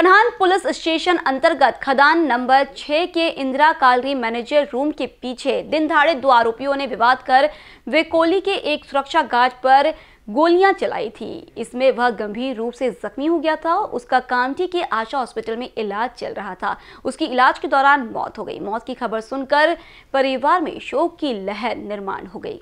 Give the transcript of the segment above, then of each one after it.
Kanhan police station अंतर्गत खदान number 6 के इंदिरा कालरी मैनेजर रूम के पीछे दिन दहाड़े दो आरोपियों ने विवाद कर वेकोली के एक सुरक्षा गार्ड पर गोलियाँ चलाई थी। इसमें वह गंभीर रूप से जख्मी हो गया था, उसका कामठी के आशा हॉस्पिटल में इलाज चल रहा था। उसकी इलाज के दौरान मौत हो गई। मौत की खबर सुनकर परिवार में शोक की लहर निर्माण हो गई।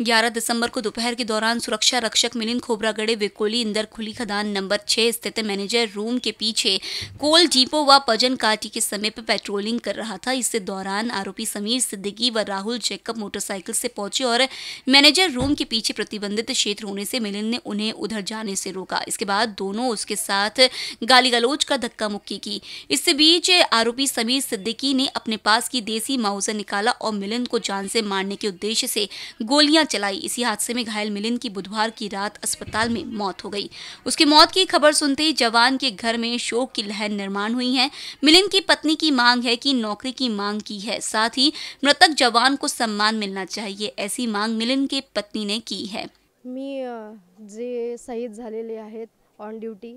11 दिसंबर को दोपहर के दौरान सुरक्षा रक्षक मिलिंद खोबरागड़े वेकोली, इंदर खुली खदान नंबर 6 स्थित मैनेजर रूम के पीछे कोल डिपो व पजन काटी के समीप पेट्रोलिंग कर रहा था। इस दौरान आरोपी समीर सिद्दीकी व राहुल जैकब मोटरसाइकिल से पहुँचे और मैनेजर रूम के पीछे प्रतिबंधित क्षेत्र होने से मिलिंद ने उन्हें उधर जाने से रोका। इसके बाद दोनों उसके साथ गाली गलोच का धक्का मुक्की की। इस बीच आरोपी समीर सिद्दीकी ने अपने पास की देसी माउजर निकाला और मिलिंद को जान से मारने के उद्देश्य से गोलियाँ चलाई। इसी हादसे में घायल मिलिंद की बुधवार की रात अस्पताल में मौत हो गई। उसकी मौत की खबर सुनते ही जवान के घर में शोक की लहर निर्माण हुई है। मिलिंद की पत्नी की मांग है कि नौकरी की मांग की है। साथ ही मृतक जवान को सम्मान मिलना चाहिए, ऐसी मांग मिलिंद के पत्नी ने की है। मी जे शहीद on duty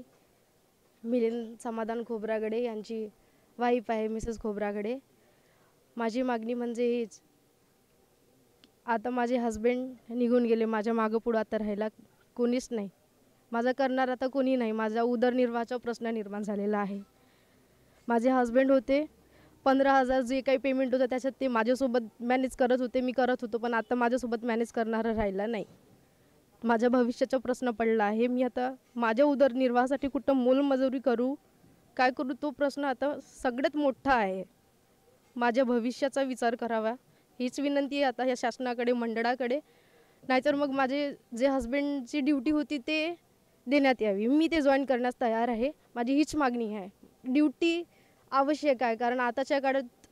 Milind Samadhan Khobragade wife आहे, मिसेस खोबरागडे. माझी मागणी म्हणजे हीच आता माझे हस्बंड निघून गेले. माझ्या मागं पुढं आता राहायला कोणीच नाही. माझं करणार आता कोणी नाही. माझा उदरनिर्वाहाचा प्रश्न निर्माण झालेला आहे. माझे हस्बंड होते. पंधरा हजार जे काही पेमेंट होतं त्याच्यात ते माझ्यासोबत मॅनेज करत होते. मी करत होतो पण आता माझ्यासोबत मॅनेज करणारा राहिला नाही. माझ्या भविष्याचा प्रश्न पडला आहे. मी आता माझ्या उदरनिर्वाहासाठी कुठं मोलमजुरी करू? काय करू? तो प्रश्न आता सगळ्यात मोठा आहे. माझ्या भविष्याचा विचार करावा. हीच विनंती आहे आता या शासनाकडे मंडळाकडे. नाहीतर मग माझे जे हस्बंडची ड्युटी होती ते देण्यात यावी. मी ते जॉईन करण्यास तयार आहे. माझी हीच मागणी आहे. ड्युटी आवश्यक आहे कारण आताच्या काळात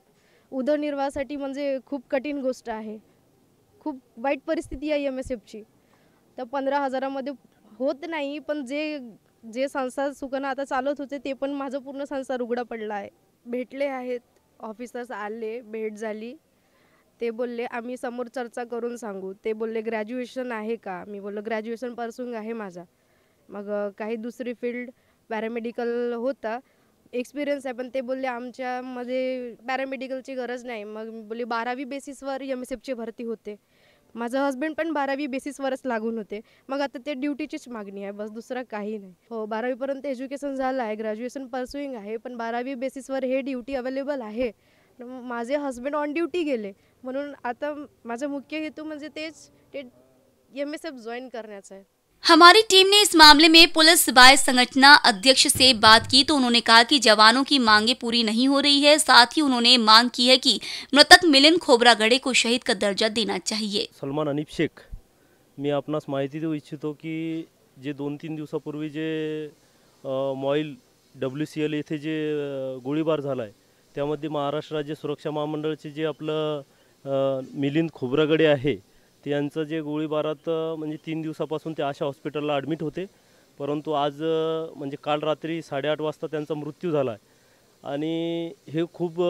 उदरनिर्वाहासाठी म्हणजे खूप कठीण गोष्ट आहे. खूप वाईट परिस्थिती आहे एम एस एफची तर पंधरा हजारामध्ये होत नाही पण जे जे संसार सुखानं आता चालत होते ते पण माझं पूर्ण संसार उघडा पडला आहे. भेटले आहेत ऑफिसर्स आले भेट झाली. ते बोलले आम्ही समोर चर्चा करून सांगू. ते बोलले ग्रॅज्युएशन आहे का? मी बोललो ग्रॅज्युएशन परसून आहे माझा. मग काही दुसरी फील्ड पॅरामेडिकल होता. एक्सपिरियन्स आहे पण ते बोलले आमच्यामध्ये पॅरामेडिकलची गरज नाही. मग मी बोलले बारावी बेसिसवर एम एस एफची भरती होते. माझं हस्बंड पण बारावी बेसिसवरच लागून होते. मग आता ते ड्युटीचीच मागणी आहे बस दुसरं काही नाही. हो बारावीपर्यंत एज्युकेशन झालं आहे ग्रॅज्युएशन पर्सुईंग आहे पण बारावी बेसिसवर हे ड्युटी अवेलेबल आहे. माझे हस्बंड ऑन ड्युटी गेले. म्हणून आता माझा मुख्य हेतू म्हणजे तेच ते एम एस एफ़ जॉईन करण्याचा आहे. हमारी टीम ने इस मामले में पुलिस बाय संगठना अध्यक्ष से बात की तो उन्होंने कहा कि जवानों की मांगे पूरी नहीं हो रही है। साथ ही उन्होंने मांग की है कि मृतक मिलिंद खोबरागड़े को शहीद का दर्जा देना चाहिए। सलमान अनिप शेख मी आपणास माहिती देऊ इच्छितो की जे दोन तीन दिवसापूर्वी जे मॉईल डब्ल्यू सी एल येथे जे गोळीबार झाला आहे त्यामध्ये महाराष्ट्र राज्य सुरक्षा महामंडळचे जे आपलं मिलिंद खोबरागडे आहे ते यांचं जे गोळीबारात म्हणजे तीन दिवसापासून ते आशा हॉस्पिटलला ॲडमिट होते. परंतु आज म्हणजे काल रात्री साडेआठ वाजता त्यांचा मृत्यू झाला आहे आणि हे खूप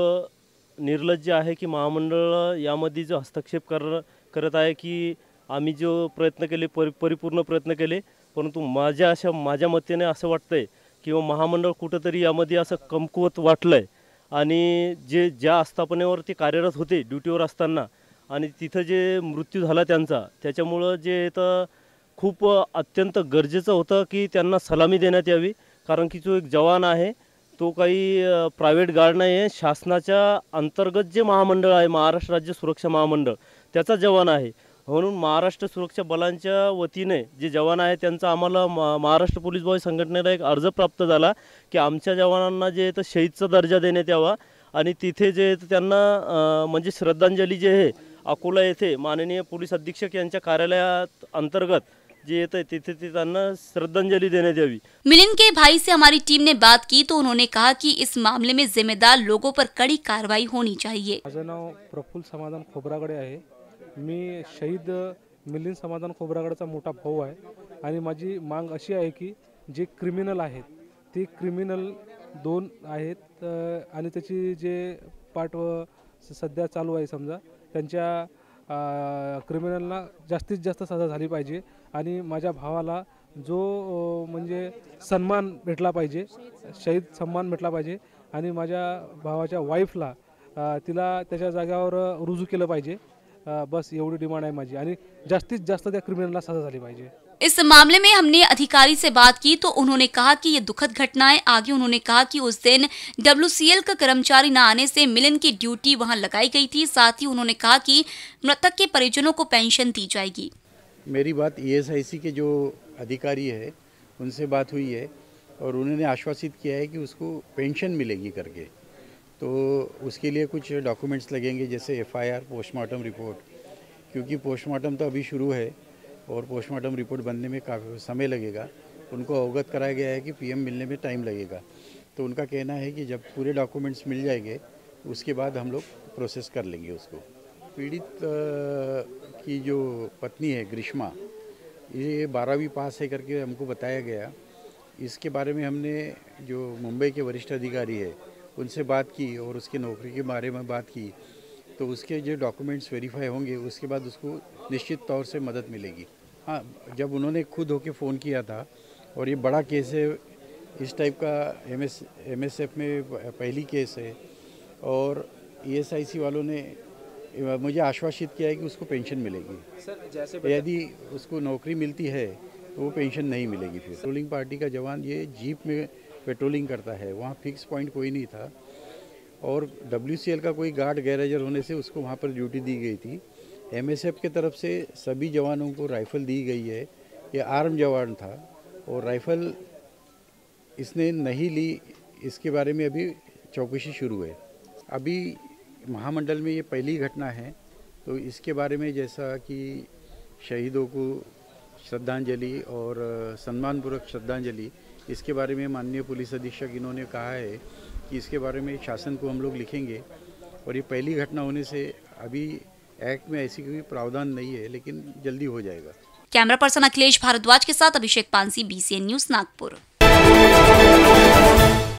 निर्लज्ज आहे की महामंडळ यामध्ये जो हस्तक्षेप कर करत आहे की आम्ही जो प्रयत्न केले परि परिपूर्ण प्रयत्न केले परंतु माझ्या अशा माझ्या मतेने असं वाटतंय. किंवा महामंडळ कुठंतरी यामध्ये असं कमकुवत वाटलं आहे आणि जे ज्या आस्थापनेवरती कार्यरत होते ड्युटीवर असताना आणि तिथं जे मृत्यू झाला त्यांचा त्याच्यामुळं जे तर खूप अत्यंत गरजेचं होतं की त्यांना सलामी देण्यात यावी. कारण की जो एक जवान आहे तो काही प्रायव्हेट गार्ड नाही आहे शासनाच्या अंतर्गत जे महामंडळ आहे महाराष्ट्र राज्य सुरक्षा महामंडळ त्याचा जवान आहे. म्हणून महाराष्ट्र सुरक्षा बलांच्या वतीने जे जवान आहे त्यांचा आम्हाला मा महाराष्ट्र पोलीस बॉय संघटनेला एक अर्ज प्राप्त झाला की आमच्या जवानांना जे तर शहीदचा दर्जा देण्यात यावा. आणि तिथे जे त्यांना म्हणजे श्रद्धांजली जे आहे अकोला येथे माननीय पोलीस अधीक्षक यांच्या कार्यालयात अंतर्गत जे येतं तिथे ते त्यांना श्रद्धांजली देण्यात यावी. मिलिंद के भाई से हमारी टीम ने बात की तो उन्होंने कहा कि इस मामले में जिम्मेदार लोगों पर कड़ी कार्रवाई होनी चाहिए। माझं नाव प्रफुल्ल समाधान खोबरागडे आहे. मी शहीद मिलिंद समाधान खोबरागडचा मोठा भाऊ आहे. आणि माझी मांग अशी आहे की जे क्रिमिनल आहेत ते क्रिमिनल दोन आहेत आणि त्याची जे पाठ स- सध्या चालू आहे समजा त्यांच्या क्रिमिनलला जास्तीत जास्त सजा झाली पाहिजे. आणि माझ्या भावाला जो म्हणजे सन्मान भेटला पाहिजे शहीद सन्मान भेटला पाहिजे आणि माझ्या भावाच्या वाईफला तिला त्याच्या जाग्यावर रुजू केलं पाहिजे. बस एवढी डिमांड आहे माझी. आणि जास्तीत जास्त त्या क्रिमिनलला सजा झाली पाहिजे. इस मामले में हमने अधिकारी से बात की तो उन्होंने कहा कि ये दुखद घटना है आगे उन्होंने कहा कि उस दिन डब्ल्यूसीएल का कर्मचारी न आने से मिलन की ड्यूटी वहाँ लगाई गई थी। साथ ही उन्होंने कहा कि मृतक के परिजनों को पेंशन दी जाएगी। मेरी बात ईएसआईसी के जो अधिकारी है उनसे बात हुई है और उन्होंने आश्वासित किया है कि उसको पेंशन मिलेगी करके। तो उसके लिए कुछ डॉक्यूमेंट्स लगेंगे, जैसे एफआईआर पोस्टमार्टम रिपोर्ट क्योंकि पोस्टमार्टम तो अभी शुरू है और पोस्टमार्टम रिपोर्ट बनने में काफ़ी समय लगेगा। उनको अवगत कराया गया है कि पीएम मिलने में टाइम लगेगा। तो उनका कहना है कि जब पूरे डॉक्यूमेंट्स मिल जाएँगे, उसके बाद हम लोग प्रोसेस कर लेंगे उसको। पीड़ित की जो पत्नी है, ग्रीष्मा, ये बारहवीं पास है करके हमको बताया गया। इसके बारे में हमने जो मुंबई के वरिष्ठ अधिकारी है उनसे बात की और उसकी नौकरी के बारे में बात की तो उसके जो डॉक्यूमेंट्स वेरीफाई होंगे उसके बाद उसको निश्चित तौर से मदद मिलेगी। हाँ जब उन्होंने खुद होके फ़ोन किया था और ये बड़ा केस है इस टाइप का M S M S F में पहली केस है और ई एस आई सी वालों ने मुझे आश्वासित किया है कि उसको पेंशन मिलेगी। सर जैसे यदि उसको नौकरी मिलती है तो वो पेंशन नहीं मिलेगी फिर। रूलिंग पार्टी का जवान ये जीप में पेट्रोलिंग करता है, वहाँ फिक्स पॉइंट कोई नहीं था। और डब्ल्यूसीएल का कोई गार्ड गैरेजर होने से उसको वहाँ पर ड्यूटी दी गई थी। एमएसएफ के तरफ़ से सभी जवानों को राइफ़ल दी गई है। ये आर्म जवान था और राइफ़ल इसने नहीं ली, इसके बारे में अभी चौकसी शुरू है। अभी महामंडल में ये पहली घटना है तो इसके बारे में जैसा कि शहीदों को श्रद्धांजलि और सम्मानपूर्वक श्रद्धांजलि इसके बारे में माननीय पुलिस अधीक्षक इन्होंने कहा है कि इसके बारे में शासन को हम लोग लिखेंगे। और ये पहली घटना होने से अभी एक्ट में ऐसी कोई प्रावधान नहीं है, लेकिन जल्दी हो जाएगा। कैमरा पर्सन अखिलेश भारद्वाज के साथ अभिषेक पानसी बीसीएन न्यूज़ नागपुर।